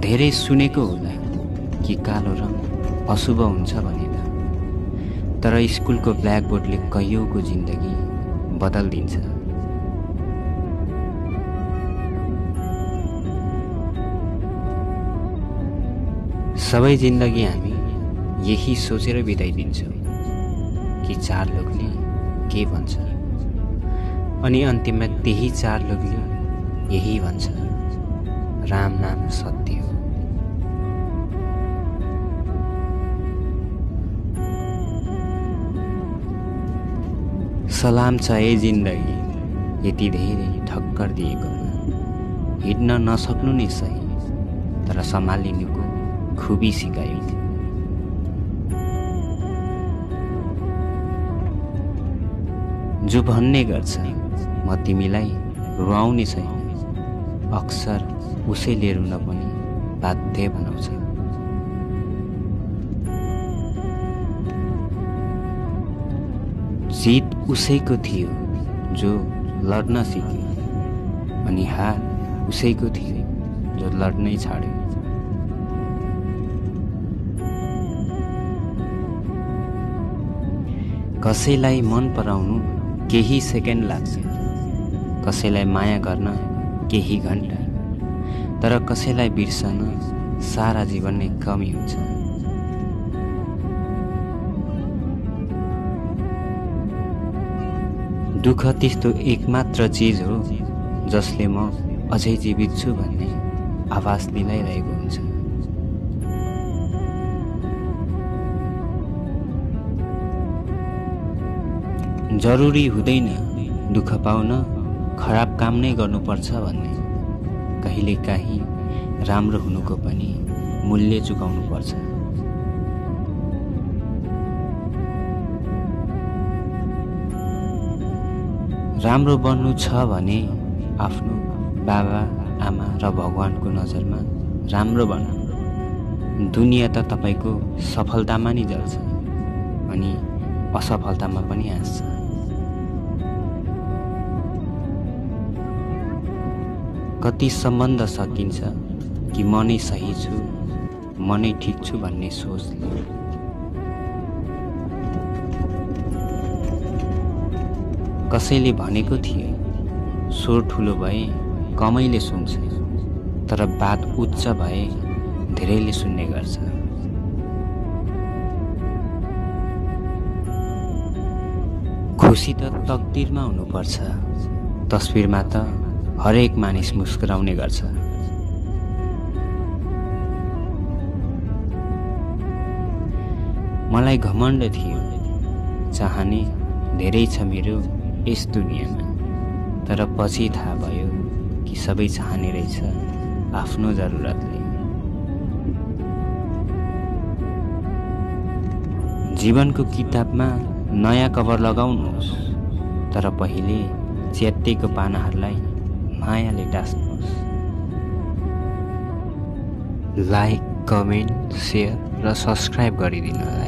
धेरै सुनेको होला कि कालो रङ अशुभ हुन्छ भनेर। तर स्कुलको ब्ल्याकबोर्डले कैयौँको जिन्दगी बदलिदिन्छ। सबै जिन्दगी हामी यही सोचेर बिताइदिन्छौँ कि चार लोकले के भन्छ। अनि अन्तिममा त्यही चार लोकले यही भन्छ। राम नाम सत्य हो। सलाम छ ए जिन्दगी यति धेरै ठक्कर दिएकोमा। हिँड्न नसक्नु नै सही तर सम्हालिनुको खुबी सिकायो जो भन्ने गर्छ म तिमीलाई रुवाउने छैन। अक्सर उसैले रुन पनि बाध्य बनाउँछ। जित उसैको थियो जो लड्न सिक्यो अनि हार उसैको थियो जो लड्नै छाड्यो। कसैलाई मन पराउनु केही सेकेन्ड लाग्छ। कसैलाई माया गर्न केही घन्टा। तर कसैलाई बिर्सन सारा जीवन नै कमी हुन्छ। दुःख त्यस्तो एकमात्र चिज हो जसले म अझै जीवित छु भन्ने आवाज दिलाइरहेको हुन्छ। जरुरी हुँदैन दुःख पाउन खराब काम नै गर्नुपर्छ भन्ने। कहिलेकाहीँ राम्रो हुनुको पनि मूल्य चुकाउनुपर्छ। राम्रो बन्नु छ भने आफ्नो बाबा आमा र भगवान्को नजरमा राम्रो बन्नु दुनियाँ त तपाईँको सफलतामा नि जल्छ अनि असफलतामा पनि हाँस्छ कति सम्बन्ध सकिन्छ कि म नै सही छु म नै ठिक छु भन्ने सोचले कसैले भनेको थिए स्वर ठुलो भए कमैले सुन्छ तर बात उच्च भए धेरैले सुन्ने गर्छ। खुसी त तकदिरमा हुनुपर्छ तस्विरमा त हरेक मानिस मुस्कुराउने गर्छ। मलाई घमण्ड थियो चाहने धेरै छ मेरो यस दुनियाँमा तर पछि थाहा भयो कि सबै चाहने रहेछ आफ्नो जरुरतले। जीवनको किताबमा नयाँ कभर लगाउनुहोस् तर पहिले च्यातिएको पानाहरूलाई मायाले टाँस्नुहोस् लाइक कमेन्ट सेयर र सब्सक्राइब गरिदिनुहोस्